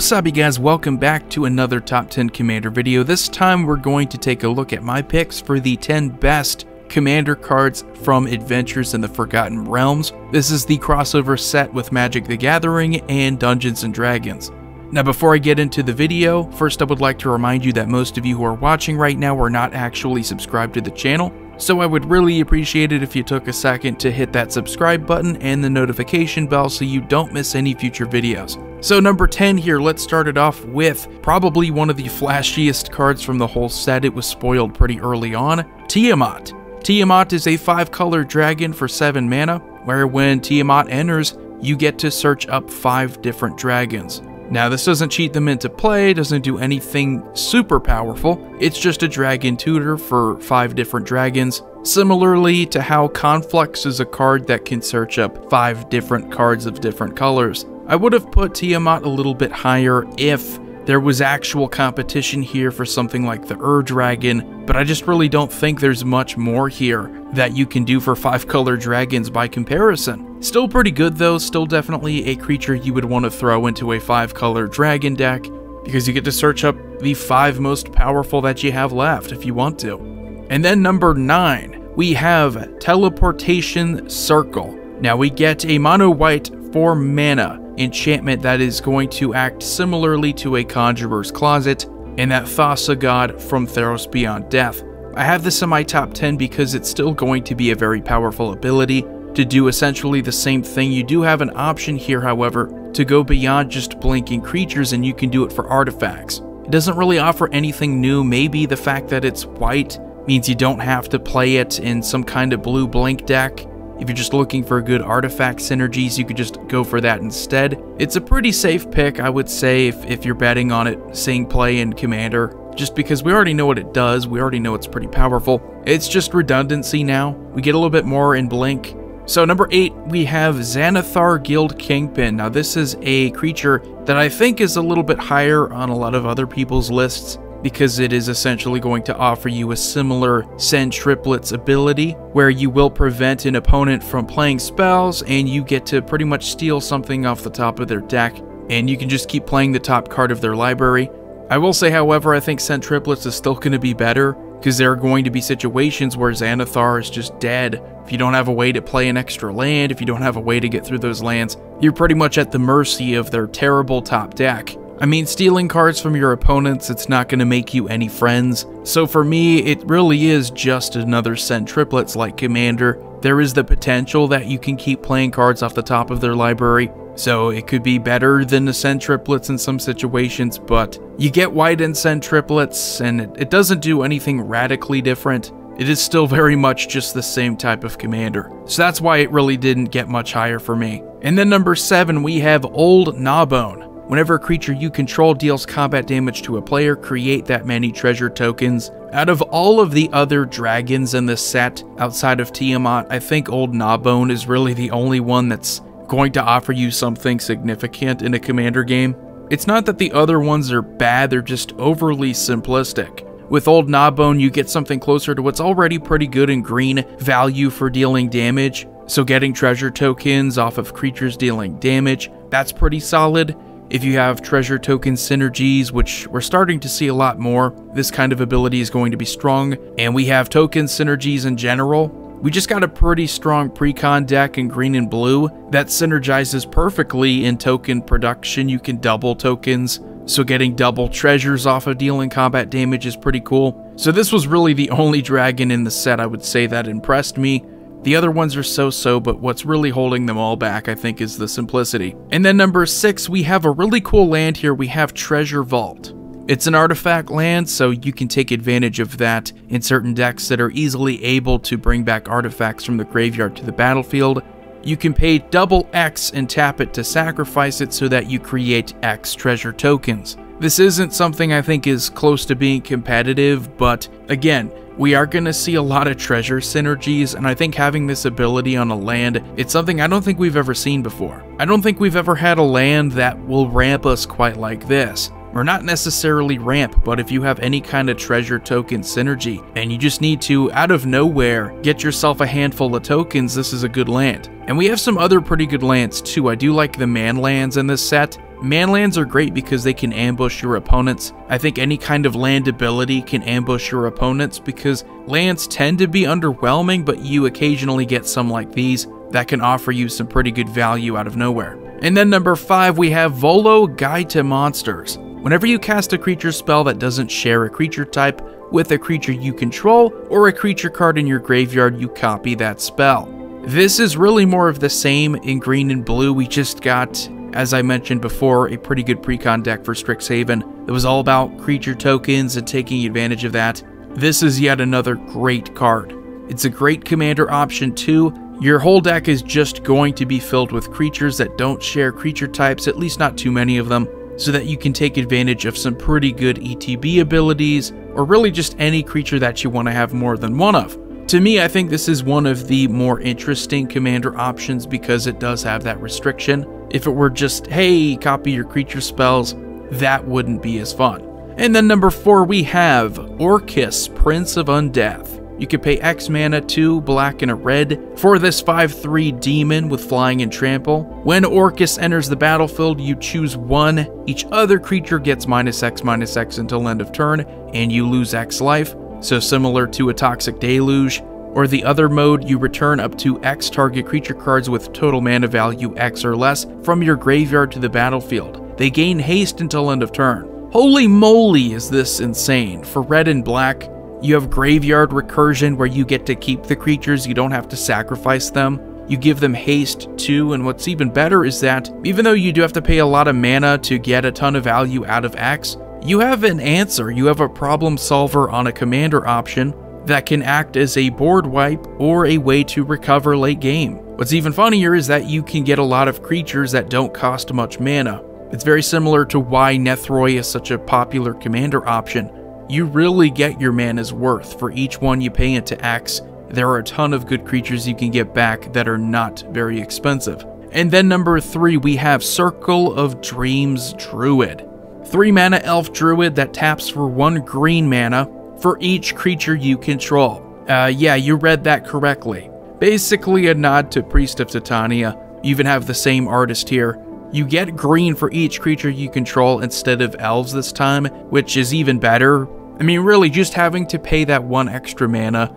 Wasabi guys, welcome back to another Top 10 Commander video. This time we're going to take a look at my picks for the 10 best Commander cards from Adventures in the Forgotten Realms. This is the crossover set with Magic the Gathering and Dungeons & Dragons. Now before I get into the video, first I would like to remind you that most of you who are watching right now are not actually subscribed to the channel, so I would really appreciate it if you took a second to hit that subscribe button and the notification bell so you don't miss any future videos. So number 10 here, let's start it off with probably one of the flashiest cards from the whole set. It was spoiled pretty early on, Tiamat. Tiamat is a 5 color dragon for 7 mana, where when Tiamat enters, you get to search up 5 different dragons. Now, this doesn't cheat them into play, doesn't do anything super powerful, it's just a dragon tutor for 5 different dragons, similarly to how Conflux is a card that can search up 5 different cards of different colors. I would have put Tiamat a little bit higher if there was actual competition here for something like the Ur Dragon, but I just really don't think there's much more here that you can do for 5 color dragons by comparison. Still pretty good though, still definitely a creature you would want to throw into a 5 color dragon deck, because you get to search up the 5 most powerful that you have left if you want to. And then number 9, we have Teleportation Circle. Now we get a mono white 4 mana enchantment that is going to act similarly to a Conjurer's Closet and that Thassa God from Theros Beyond Death. I have this in my top 10 because it's still going to be a very powerful ability to do essentially the same thing. You do have an option here, however, to go beyond just blinking creatures and you can do it for artifacts. It doesn't really offer anything new, maybe the fact that it's white means you don't have to play it in some kind of blue blink deck if you're just looking for good artifact synergies, you could just go for that instead. It's a pretty safe pick, I would say, if, if you're betting on it seeing play in Commander, just because we already know what it does, we already know it's pretty powerful. It's just redundancy now. We get a little bit more in Blink. So number 8, we have Xanathar Guild Kingpin. Now this is a creature that I think is a little bit higher on a lot of other people's lists because it is essentially going to offer you a similar Sen Triplets ability, where you will prevent an opponent from playing spells and you get to pretty much steal something off the top of their deck, and you can just keep playing the top card of their library. I will say, however, I think Sen Triplets is still going to be better, because there are going to be situations where Xanathar is just dead. If you don't have a way to play an extra land, if you don't have a way to get through those lands, you're pretty much at the mercy of their terrible top deck. I mean, stealing cards from your opponents, it's not going to make you any friends. So for me, it really is just another Sen Triplets like Commander. There is the potential that you can keep playing cards off the top of their library, so it could be better than the Sen Triplets in some situations, but you get white and Sen Triplets, and it, it doesn't do anything radically different. It is still very much just the same type of commander. So that's why it really didn't get much higher for me. And then number 7, we have Old Gnawbone. Whenever a creature you control deals combat damage to a player, create that many treasure tokens. Out of all of the other dragons in this set, outside of Tiamat, I think Old Gnawbone is really the only one that's going to offer you something significant in a commander game. It's not that the other ones are bad, they're just overly simplistic. With Old Gnawbone, you get something closer to what's already pretty good in green value for dealing damage. So getting treasure tokens off of creatures dealing damage, that's pretty solid. If you have treasure token synergies, which we're starting to see a lot more, this kind of ability is going to be strong. And we have token synergies in general. We just got a pretty strong precon deck in green and blue that synergizes perfectly in token production. You can double tokens, so getting double treasures off of dealing combat damage is pretty cool. So this was really the only dragon in the set I would say that impressed me. The other ones are so-so, but what's really holding them all back, I think, is the simplicity. And then number six, we have a really cool land here. We have Treasure Vault. It's an artifact land, so you can take advantage of that in certain decks that are easily able to bring back artifacts from the graveyard to the battlefield. You can pay double X and tap it to sacrifice it so that you create X treasure tokens. This isn't something I think is close to being competitive, but again, we are going to see a lot of treasure synergies, and I think having this ability on a land, it's something I don't think we've ever seen before. I don't think we've ever had a land that will ramp us quite like this. Or not necessarily ramp, but if you have any kind of treasure token synergy, and you just need to, out of nowhere, get yourself a handful of tokens, this is a good land. And we have some other pretty good lands too. I do like the man lands in this set. Manlands are great because they can ambush your opponents. I think any kind of land ability can ambush your opponents because lands tend to be underwhelming, but you occasionally get some like these that can offer you some pretty good value out of nowhere. And then number 5, we have Volo Guide to Monsters. Whenever you cast a creature spell that doesn't share a creature type with a creature you control or a creature card in your graveyard, you copy that spell. This is really more of the same in green and blue. We just got, as I mentioned before, a pretty good precon deck for Strixhaven. It was all about creature tokens and taking advantage of that. This is yet another great card. It's a great commander option too. Your whole deck is just going to be filled with creatures that don't share creature types, at least not too many of them, so that you can take advantage of some pretty good ETB abilities, or really just any creature that you want to have more than one of. To me, I think this is one of the more interesting commander options because it does have that restriction. If it were just, hey, copy your creature spells, that wouldn't be as fun. And then number four, we have Orcus, Prince of Undeath. You could pay X mana, 2 black and a red, for this 5-3 demon with flying and trample. When Orcus enters the battlefield, you choose one. Each other creature gets minus X minus X until end of turn, and you lose X life. So similar to a Toxic Deluge, or the other mode, you return up to X target creature cards with total mana value X or less from your graveyard to the battlefield. They gain haste until end of turn. Holy moly is this insane. For red and black, you have graveyard recursion where you get to keep the creatures, you don't have to sacrifice them. You give them haste too, and what's even better is that even though you do have to pay a lot of mana to get a ton of value out of X, you have an answer, you have a problem solver on a commander option that can act as a board wipe or a way to recover late game. What's even funnier is that you can get a lot of creatures that don't cost much mana. It's very similar to why Nethroi is such a popular commander option. You really get your mana's worth for each one you pay into X. There are a ton of good creatures you can get back that are not very expensive. And then number three, we have Circle of Dreams Druid. 3 mana elf druid that taps for 1 green mana for each creature you control. Uh, yeah, you read that correctly. Basically a nod to Priest of Titania. You even have the same artist here. You get green for each creature you control instead of elves this time, which is even better. I mean, really, just having to pay that one extra mana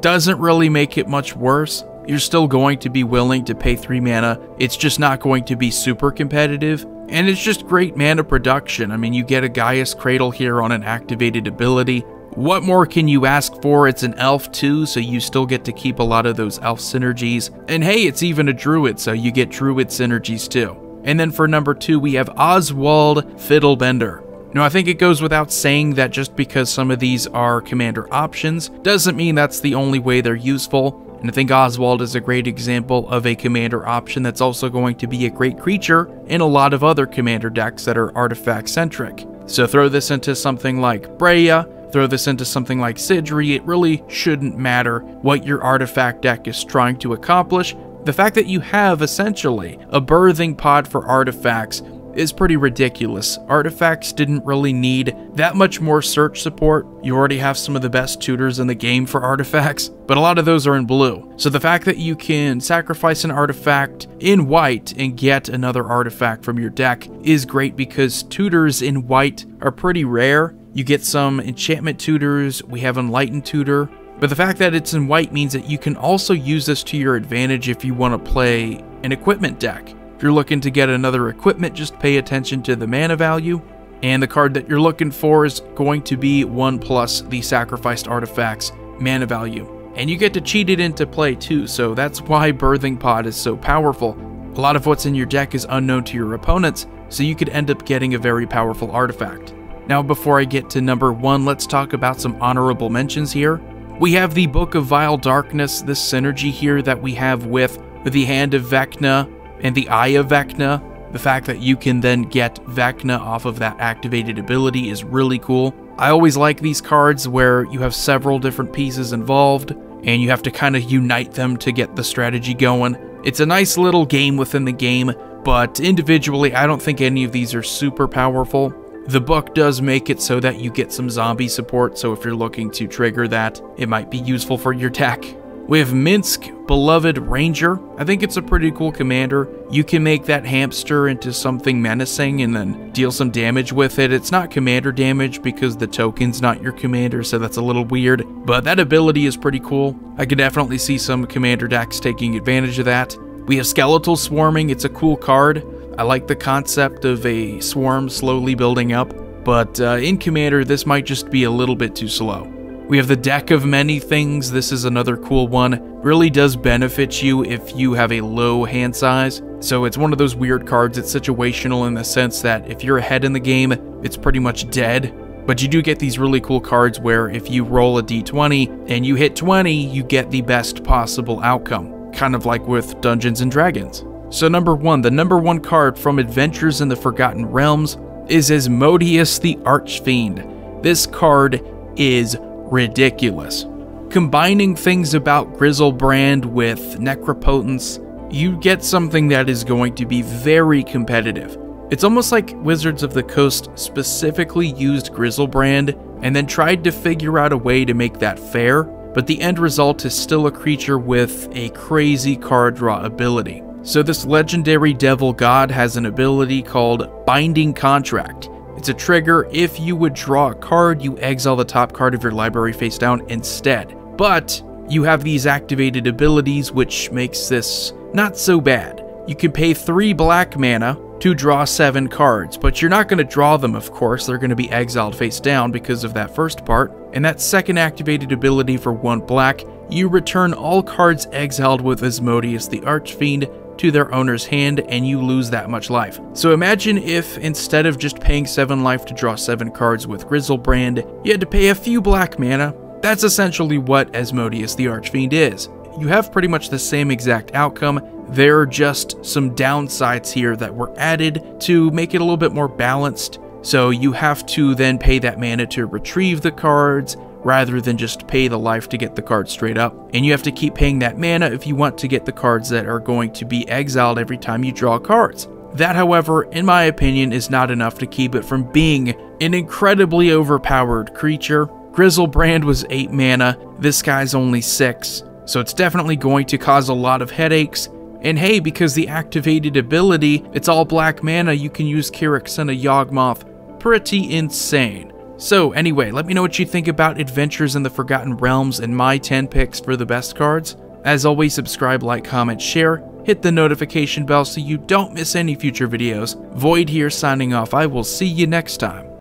doesn't really make it much worse. You're still going to be willing to pay 3 mana, it's just not going to be super competitive. And it's just great mana production. I mean, you get a Gaea's Cradle here on an activated ability. What more can you ask for? It's an elf too, so you still get to keep a lot of those elf synergies. And hey, it's even a druid, so you get druid synergies too. And then for number two, we have Oswald Fiddlebender. Now, I think it goes without saying that just because some of these are commander options doesn't mean that's the only way they're useful. And I think Oswald is a great example of a commander option that's also going to be a great creature in a lot of other commander decks that are artifact centric. So throw this into something like Breya, throw this into something like Sydri, it really shouldn't matter what your artifact deck is trying to accomplish. The fact that you have essentially a birthing pod for artifacts is pretty ridiculous. Artifacts didn't really need that much more search support. You already have some of the best tutors in the game for artifacts, but a lot of those are in blue. So the fact that you can sacrifice an artifact in white and get another artifact from your deck is great because tutors in white are pretty rare. You get some enchantment tutors, we have enlightened tutor, but the fact that it's in white means that you can also use this to your advantage if you want to play an equipment deck. If you're looking to get another equipment, just pay attention to the mana value. And the card that you're looking for is going to be 1 plus the sacrificed artifacts mana value. And you get to cheat it into play too, so that's why Birthing Pod is so powerful. A lot of what's in your deck is unknown to your opponents, so you could end up getting a very powerful artifact. Now, before I get to number 1, let's talk about some honorable mentions here. We have the Book of Vile Darkness, this synergy here that we have with the Hand of Vecna, and the Eye of Vecna, the fact that you can then get Vecna off of that activated ability is really cool. I always like these cards where you have several different pieces involved and you have to kind of unite them to get the strategy going. It's a nice little game within the game, but individually, I don't think any of these are super powerful. The book does make it so that you get some zombie support, so if you're looking to trigger that, it might be useful for your deck. We have Minsc, Beloved Ranger. I think it's a pretty cool commander. You can make that hamster into something menacing and then deal some damage with it. It's not commander damage because the token's not your commander, so that's a little weird. But that ability is pretty cool. I could definitely see some commander decks taking advantage of that. We have Skeletal Swarming. It's a cool card. I like the concept of a swarm slowly building up, but uh, in Commander, this might just be a little bit too slow. We have the deck of many things. This is another cool one. Really does benefit you if you have a low hand size. So it's one of those weird cards. It's situational in the sense that if you're ahead in the game, it's pretty much dead. But you do get these really cool cards where if you roll a d20 and you hit 20, you get the best possible outcome. Kind of like with Dungeons and Dragons. So number one, the number one card from Adventures in the Forgotten Realms is Asmodeus the Archfiend. This card is ridiculous. Combining things about Griselbrand with Necropotence, you get something that is going to be very competitive. It's almost like Wizards of the Coast specifically used Griselbrand and then tried to figure out a way to make that fair, but the end result is still a creature with a crazy card draw ability. So this legendary devil god has an ability called Binding Contract. It's a trigger. If you would draw a card, you exile the top card of your library face down instead. But you have these activated abilities, which makes this not so bad. You can pay 3 black mana to draw 7 cards, but you're not going to draw them, of course. They're going to be exiled face down because of that first part. And that second activated ability for 1 black, you return all cards exiled with Asmodeus the Archfiend to their owner's hand and you lose that much life. So imagine if instead of just paying 7 life to draw 7 cards with Griselbrand, you had to pay a few black mana. That's essentially what Asmodeus the Archfiend is. You have pretty much the same exact outcome, there are just some downsides here that were added to make it a little bit more balanced. So you have to then pay that mana to retrieve the cards, rather than just pay the life to get the card straight up. And you have to keep paying that mana if you want to get the cards that are going to be exiled every time you draw cards. That, however, in my opinion, is not enough to keep it from being an incredibly overpowered creature. Griselbrand was 8 mana, this guy's only 6, so it's definitely going to cause a lot of headaches. And hey, because the activated ability, it's all black mana, you can use Kyrix and a Yawgmoth. Pretty insane. So anyway, let me know what you think about Adventures in the Forgotten Realms and my 10 picks for the best cards. As always, subscribe, like, comment, share, hit the notification bell so you don't miss any future videos. Void here signing off. I will see you next time.